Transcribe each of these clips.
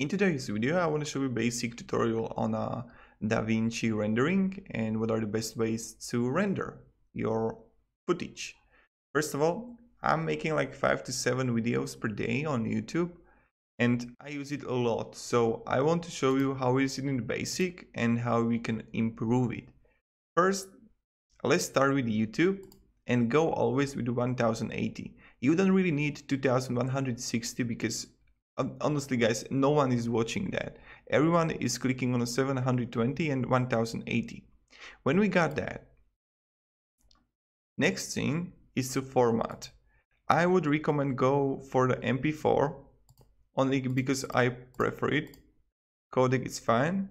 In today's video, I want to show you a basic tutorial on uh, DaVinci rendering and what are the best ways to render your footage. First of all, I'm making like five to seven videos per day on YouTube and I use it a lot. So I want to show you how is it in the basic and how we can improve it. First, let's start with YouTube and go always with 1080. You don't really need 2160 because honestly guys no one is watching that. Everyone is clicking on a 720 and 1080 when we got that next thing is to format. I would recommend go for the mp4 only because i prefer it. Codec is fine.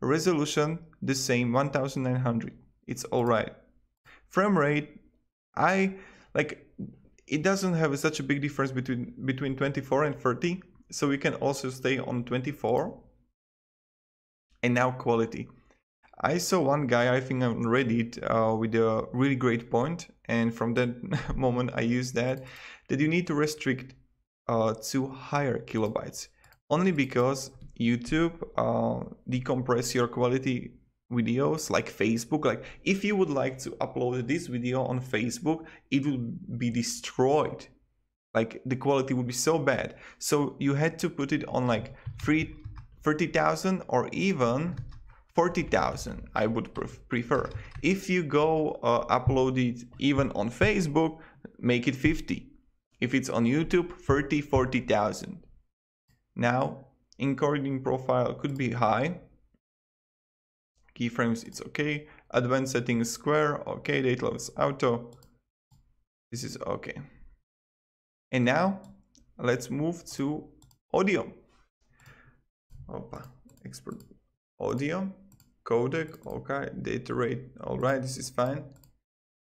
Resolution the same 1900 it's all right. Frame rate i like it doesn't have such a big difference between between 24 and 30 so we can also stay on 24 and now quality. I saw one guy i think on reddit uh, with a really great point and from that moment i used that that you need to restrict uh, to higher kilobytes. Only because youtube uh, decompress your quality videos like facebook like if you would like to upload this video on facebook it will be destroyed like the quality would be so bad. So you had to put it on like 3 30,000 or even 40,000 I would prefer. If you go uh, upload it even on Facebook make it 50 if it's on YouTube 30 40,000 now encoding profile could be high. Keyframes it's okay. Advanced settings square okay. Data levels auto. This is okay and now let's move to audio. Opa, export audio, codec, okay, data rate, all right, this is fine.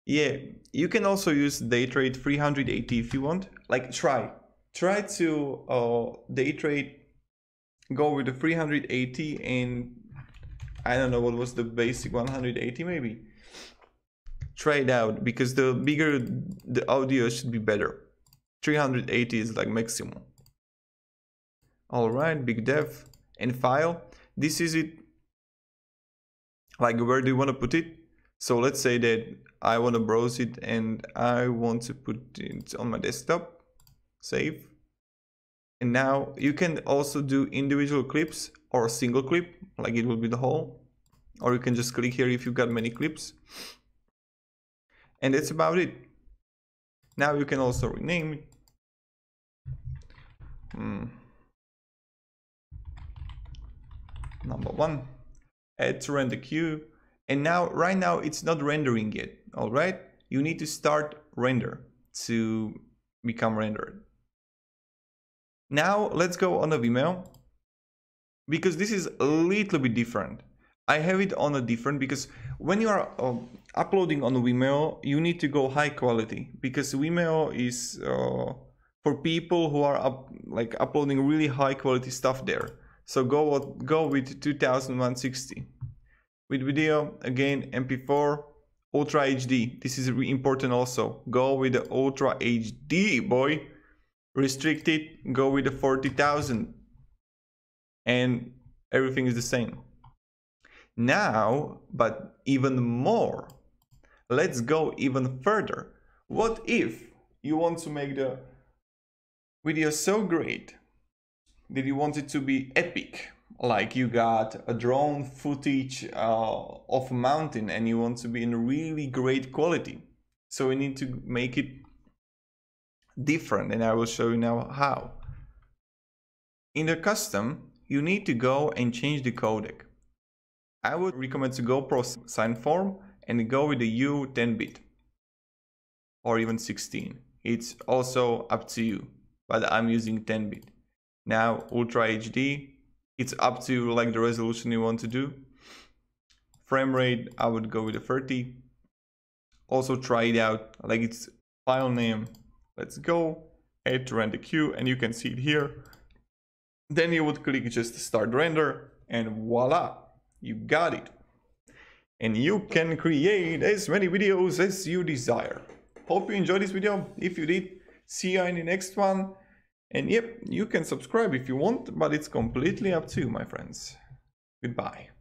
Yeah, you can also use data rate 380 if you want. Like try, try to uh, data rate, go with the 380 and I don't know what was the basic 180 maybe. Try it out because the bigger the audio should be better. 380 is like maximum. Alright, big dev and file. This is it. Like where do you want to put it? So let's say that I want to browse it and I want to put it on my desktop. Save. And now you can also do individual clips or a single clip, like it will be the whole. Or you can just click here if you've got many clips. And that's about it. Now you can also rename it Hmm. Number one, add to render queue. And now, right now, it's not rendering yet, all right? You need to start render to become rendered. Now, let's go on a Vimeo because this is a little bit different. I have it on a different because when you are uh, uploading on Vimeo, you need to go high quality because Vimeo is uh, for people who are up, like uploading really high quality stuff there. So go go with 2160. With video again MP4 Ultra HD. This is really important also. Go with the Ultra HD boy. Restrict it. Go with the 40,000. And everything is the same. Now, but even more, let's go even further. What if you want to make the video so great that you want it to be epic. Like you got a drone footage uh, of a mountain and you want to be in really great quality. So we need to make it different and i will show you now how. In the custom you need to go and change the codec. I would recommend to go pro CineForm and go with the u 10 bit or even 16 it's also up to you but I'm using 10 bit. Now Ultra HD, it's up to like the resolution you want to do. Frame rate, I would go with a 30. Also try it out, like it's file name. Let's go, add to render queue, and you can see it here. Then you would click just start render, and voila, you got it. And you can create as many videos as you desire. Hope you enjoyed this video. If you did, see you in the next one And yep, you can subscribe if you want, but it's completely up to you, my friends. Goodbye.